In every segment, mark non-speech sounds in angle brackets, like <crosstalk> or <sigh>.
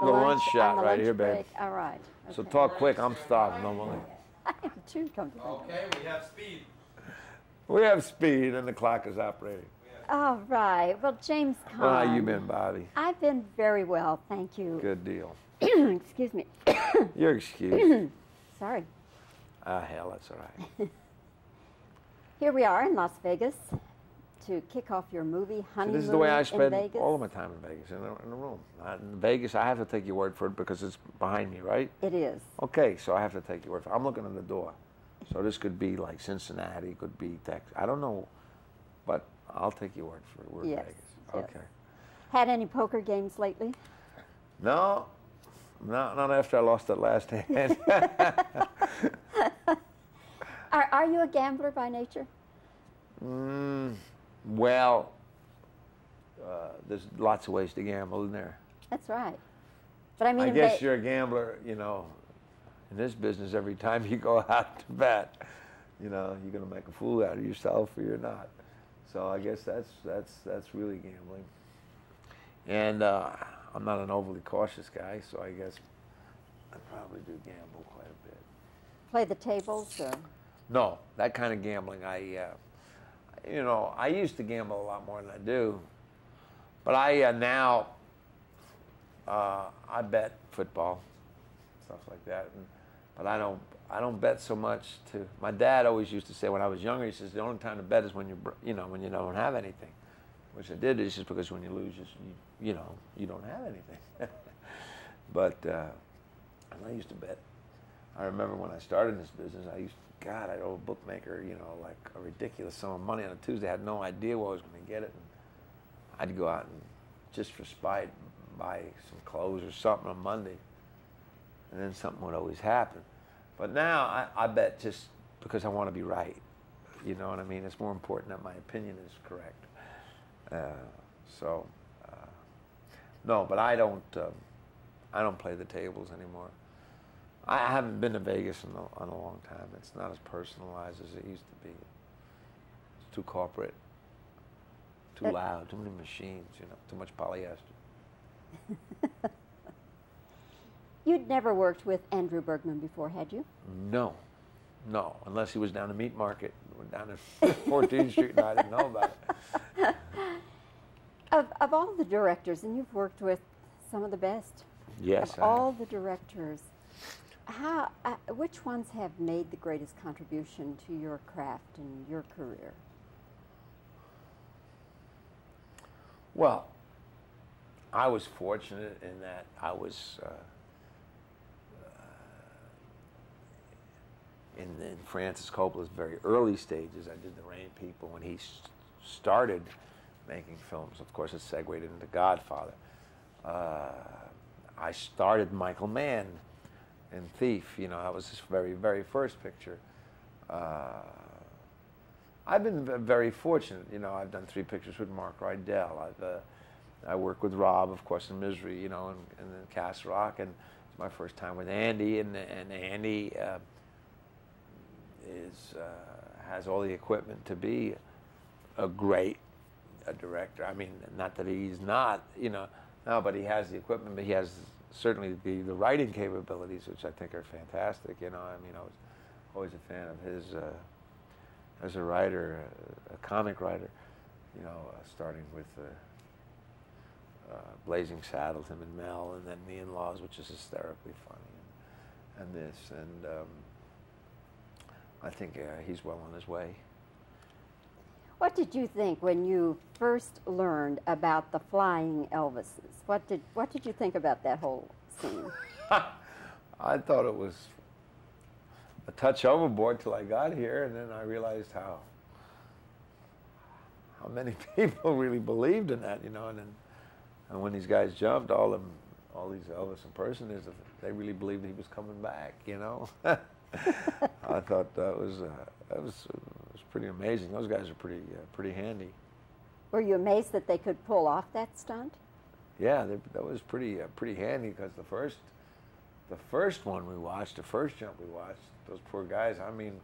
The lunch on shot the right lunch here, babe. break. All right. So talk quick. I'm starving. normally. <laughs> I am too, come to think of it. Okay, we have speed. We have speed, and the clock is operating. All right. Well, James Caan. Well, how you been, Bobbie? I've been very well, thank you. Good deal. <clears throat> Excuse me. <coughs> You're excused. <coughs> Sorry. ah, hell, that's all right. <laughs> Here we are in Las Vegas to kick off your movie So Honeymoon this is the way I spend all of my time in Vegas, in a, in a room. Not in Vegas, I have to take your word for it because it's behind me, right? It is. Okay, so I have to take your word for it. I'm looking at the door. So this could be like Cincinnati, could be Texas. I don't know, but I'll take your word for it. We're in Yes, Vegas. yes. Okay. Had any poker games lately? No, not, not after I lost that last hand. <laughs> Are, are you a gambler by nature? mm, well, uh, there's lots of ways to gamble, isn't there? That's right. But I mean, I guess you're a gambler, you know, in this business, every time you go <laughs> out to bet, you know, you're going to make a fool out of yourself or you're not. So I guess that's, that's, that's really gambling. And uh, I'm not an overly cautious guy, so I guess I probably do gamble quite a bit. play the tables. Or, No, that kind of gambling, I, uh, you know, I used to gamble a lot more than I do, but I uh, now, uh, I bet football, stuff like that, and, but I don't, I don't bet so much. To my dad always used to say when I was younger, he says the only time to bet is when you, you know, when you don't have anything, which I did. It's just because when you lose, you, you know, you don't have anything. <laughs> but uh, I used to bet. I remember when I started this business, I used, God, I owe a bookmaker, you know, like a ridiculous sum of money on a Tuesday. I had no idea where I was going to get it. And I'd go out and just for spite buy some clothes or something on Monday, and then something would always happen. But now I, I bet just because I want to be right. You know what I mean? It's more important that my opinion is correct. Uh, so, uh, no, but I don't. Um, I don't play the tables anymore. I haven't been to Vegas in a, in a long time. It's not as personalized as it used to be. It's too corporate, too loud, too many machines. You know, too much polyester. <laughs> you'd never worked with Andrew Bergman before, had you? No, no, unless he was down the meat market, down at <laughs> 14th Street, and I didn't know about it. Of, of all the directors, and you've worked with some of the best Yes, of I have. all the directors, how, uh, which ones have made the greatest contribution to your craft and your career? Well, I was fortunate in that I was uh, in, in Francis Coppola's very early stages. I did The Rain People when he started making films. Of course, it segued into Godfather. Uh, I started Michael Mann in Thief. You know, that was his very, very first picture. Uh, I've been very fortunate. You know, I've done three pictures with Mark Rydell. I've uh, I work with Rob, of course, in Misery. You know, and, and then Castle Rock, and it's my first time with Andy, and and Andy uh, is uh, has all the equipment to be a great a director. I mean, not that he's not, you know, no, but he has the equipment, but he has certainly the, the writing capabilities, which I think are fantastic. You know, I mean, I was always a fan of his uh, as a writer, a, a comic writer. You know, uh, starting with uh, uh, Blazing Saddles, him and Mel, and then The In-Laws, which is hysterically funny, and, and this, and um, I think uh, he's well on his way. What did you think when you first learned about the flying Elvises? What did what did you think about that whole scene? <laughs> I thought it was a touch overboard till I got here, and then I realized how how many <laughs> people really believed in that, you know. And then and when these guys jumped, all them, all these Elvis impersonators, they really believed he was coming back, you know. <laughs> I thought that was uh, that was was pretty amazing. Those guys are pretty uh, pretty handy. Were you amazed that they could pull off that stunt? Yeah, they, that was pretty uh, pretty handy because the first the first one we watched, the first jump we watched, those poor guys. I mean,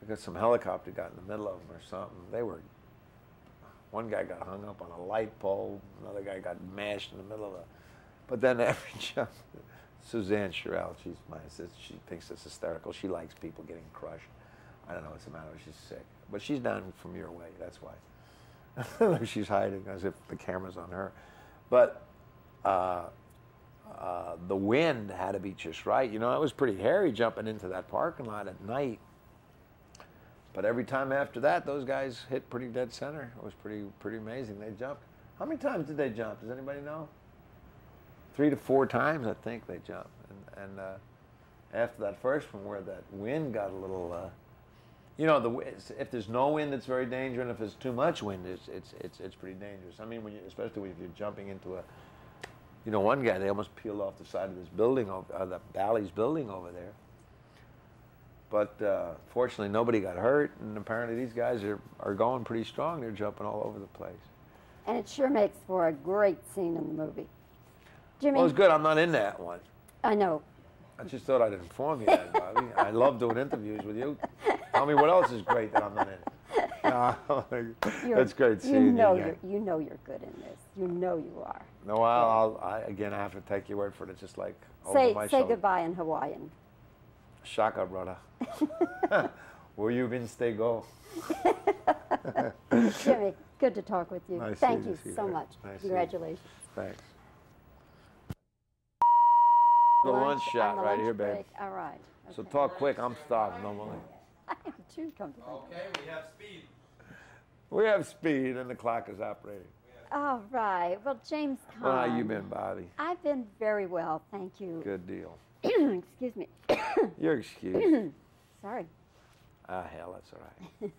because some helicopter got in the middle of them or something. They were. One guy got hung up on a light pole. Another guy got mashed in the middle of a. But then <laughs> every jump, Suzanne Sherrill, she's my assistant, she thinks it's hysterical. She likes people getting crushed. I don't know what's the matter. She's sick, but she's down from your way. That's why. <laughs> she's hiding as if the camera's on her. But uh, uh, the wind had to be just right. You know, it was pretty hairy jumping into that parking lot at night. But every time after that, those guys hit pretty dead center. It was pretty pretty amazing. They jumped. How many times did they jump? Does anybody know? Three to four times, I think they jumped. And, and uh, after that first one, where that wind got a little, uh, you know, the if there's no wind, it's very dangerous, and if there's too much wind, it's it's it's, it's pretty dangerous. I mean, when you, especially if you're jumping into a, you know, one guy they almost peeled off the side of this building, over, uh, the Bally's building over there. But uh, fortunately, nobody got hurt, and apparently these guys are, are going pretty strong. They're jumping all over the place. And it sure makes for a great scene in the movie. Jimmy. Well, it's good. I'm not in that one. I know. I just thought I'd inform you that, Bobbie. I love doing interviews with you. <laughs> Tell me what else is great that I'm not in. <laughs> No, that's great you. Know you you're, you know you're good in this. You know you are. No, I'll, I'll I, again, I have to take your word for it. It's just like say, Say shoulder. goodbye in Hawaiian. Shaka, brother. <laughs> <laughs> Where you been, stay go. Jimmy, good to talk with you. Nice Thank you you, so much. Nice. Congratulations. Thanks. The lunch, on shot right lunch here, babe. All right. So talk quick. I'm starving normally. I am too, come to think of it. Okay, we have speed. We have speed, and the clock is operating. All right. Well, James Caan. Well, how you been, Bobbie? I've been very well, thank you. Good deal. <clears throat> Excuse me. <coughs> You're excused. <coughs> Sorry. ah, hell, that's all right.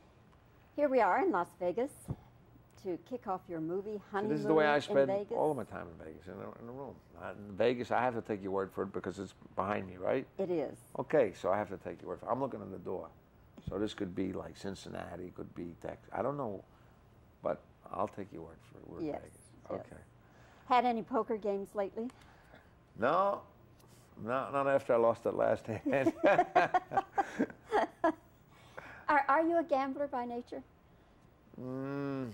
<laughs> Here we are in Las Vegas to kick off your movie Honeymoon this is the way I spend all of my time in Vegas, in a, in a room. In Vegas, I have to take your word for it because it's behind me, right? It is. Okay, so I have to take your word for it. I'm looking at the door. So this could be like Cincinnati, could be Texas. I don't know, but I'll take your word for it. We're in Yes, Vegas. yes. Okay. Had any poker games lately? No, not, not after I lost that last hand. <laughs> Are, are you a gambler by nature? mm,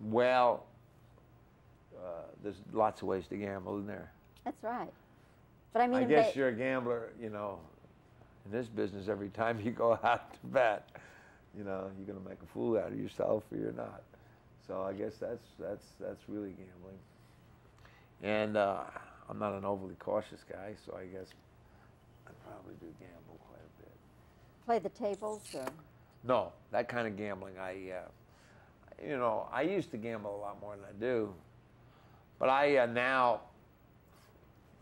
well, uh, there's lots of ways to gamble, isn't there? That's right. But I mean, I guess Ve- you're a gambler, you know, in this business every time you go <laughs> out to bet, you know, you're going to make a fool out of yourself or you're not. So I guess that's that's that's really gambling. And uh, I'm not an overly cautious guy, so I guess I probably do gamble quite a bit. play the tables. Or, No, that kind of gambling, I, uh, you know, I used to gamble a lot more than I do, but I uh, now,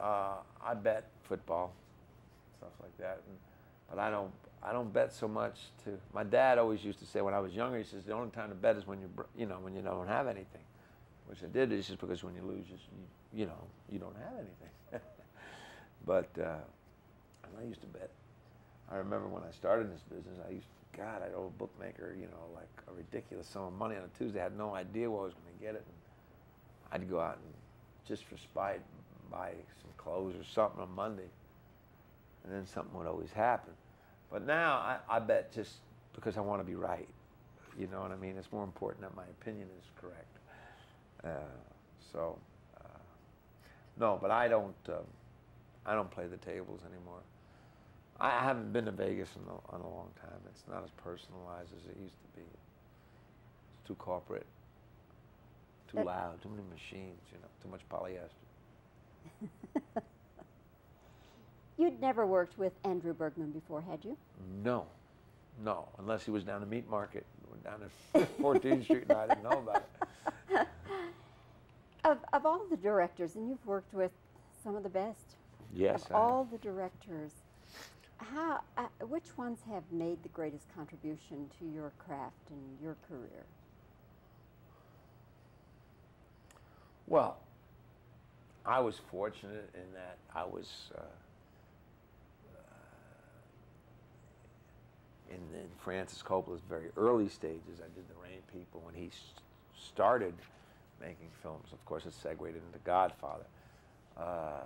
uh, I bet football, stuff like that, and, but I don't, I don't bet so much. To my dad always used to say when I was younger, he says the only time to bet is when you, you know, when you don't have anything, which I did. It's just because when you lose, you, you know, you don't have anything. <laughs> but uh, I used to bet. I remember when I started this business, I used, to, God, I owe a bookmaker, you know, like a ridiculous sum of money on a Tuesday. I had no idea where I was going to get it. And I'd go out and just for spite buy some clothes or something on Monday, and then something would always happen. But now I, I bet just because I want to be right. You know what I mean? It's more important that my opinion is correct. Uh, so, uh, no, but I don't. Um, I don't play the tables anymore. I haven't been to Vegas in a, in a long time. It's not as personalized as it used to be. It's too corporate, too That- loud, too many machines. You know, too much polyester. <laughs> you'd never worked with Andrew Bergman before, had you? No, no, unless he was down the meat market, down at <laughs> 14th Street, and I didn't know about it. <laughs> Of, of all the directors, and you've worked with some of the best. Yes, Of all the directors, how, uh, which ones have made the greatest contribution to your craft and your career? Well, I was fortunate in that I was uh, in, in Francis Coppola's very early stages. I did The Rain People when he started making films. Of course, it segued into Godfather. Uh,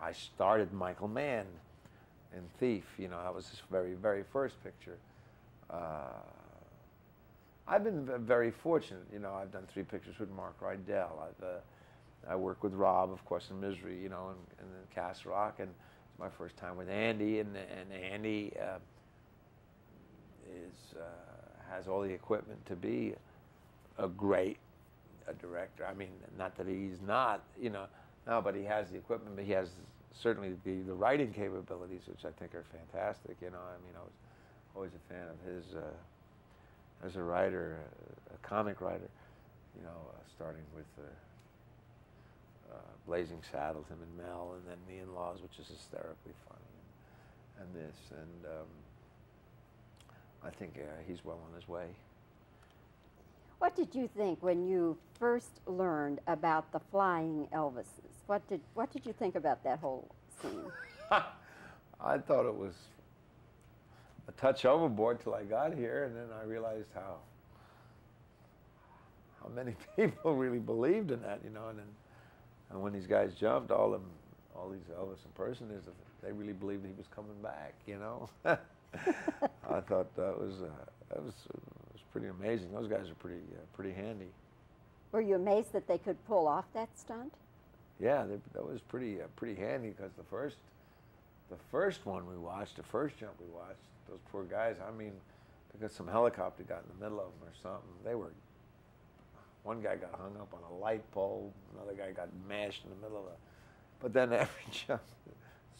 I started Michael Mann in Thief. You know, that was his very, very first picture. Uh, I've been very fortunate. You know, I've done three pictures with Mark Rydell. I've, uh, I work with Rob, of course, in Misery, you know, and, and then Castle Rock, and it's my first time with Andy, and and Andy uh, is uh, has all the equipment to be a great a director. I mean, not that he's not, you know, no, but he has the equipment, but he has certainly the, the writing capabilities, which I think are fantastic. You know, I mean, I was always a fan of his uh, as a writer, a, a comic writer. You know, uh, starting with uh, uh, Blazing Saddles, him and Mel, and then The In-Laws, which is hysterically funny, and, and this, and um, I think uh, he's well on his way. What did you think when you first learned about the flying Elvises? What did what did you think about that whole scene? <laughs> I thought it was a touch overboard till I got here, and then I realized how how many <laughs> people really believed in that, you know. And then and when these guys jumped, all them all these Elvis impersonators, they really believed he was coming back, you know. <laughs> I thought that was uh, that was. Uh, pretty amazing. Those guys are pretty uh, pretty handy. Were you amazed that they could pull off that stunt? Yeah, that was pretty uh, pretty handy because the first the first one we watched, the first jump we watched, those poor guys. I mean, because some helicopter got in the middle of them or something. They were. One guy got hung up on a light pole. Another guy got mashed in the middle of a. But then <laughs> every jump,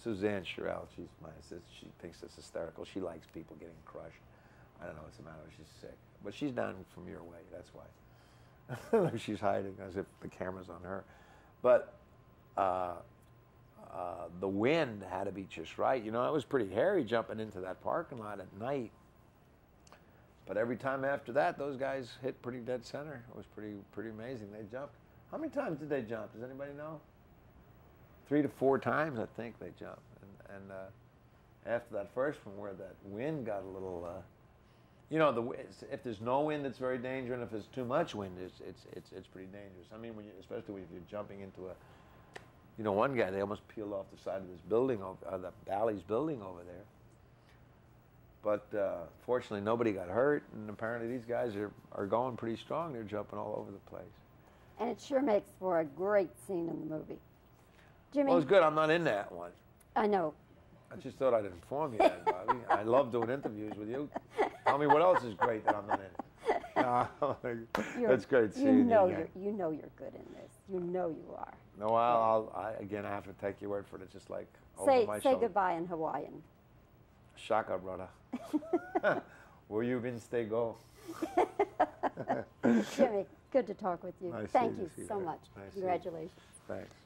Suzanne Sherrill, she's my assistant. She thinks it's hysterical. She likes people getting crushed. I don't know what's the matter. She's sick. But she's down from your way, that's why. <laughs> she's hiding as if the camera's on her. But uh, uh, the wind had to be just right. You know, it was pretty hairy jumping into that parking lot at night. But every time after that, those guys hit pretty dead center. It was pretty pretty amazing. They jumped. How many times did they jump? Does anybody know? Three to four times, I think they jumped. And, and uh, after that first one, where that wind got a little uh, you know, the, if there's no wind, it's very dangerous, and if there's too much wind, it's it's it's, it's pretty dangerous. I mean, when you, especially if you're jumping into a, you know, one guy they almost peeled off the side of this building, uh, the Bally's building over there. But uh, fortunately, nobody got hurt, and apparently these guys are are going pretty strong. They're jumping all over the place. And it sure makes for a great scene in the movie. Jimmy. Well, it's good. I'm not in that one. I know. I just thought I'd inform you, that, Bobbie. <laughs> I love doing interviews with you. Tell me what else is great that I'm not in. <laughs> No, that's great you know you. you know you're good in this. You know you are. No, I'll, I'll I, again. I have to take your word for it. It's just like say my say shoulder. goodbye in Hawaiian. Shaka, brother. <laughs> <laughs> Where you been, stay go. <laughs> Jimmy, good to talk with you. Nice Thank you you so much. Nice Congratulations. Thanks.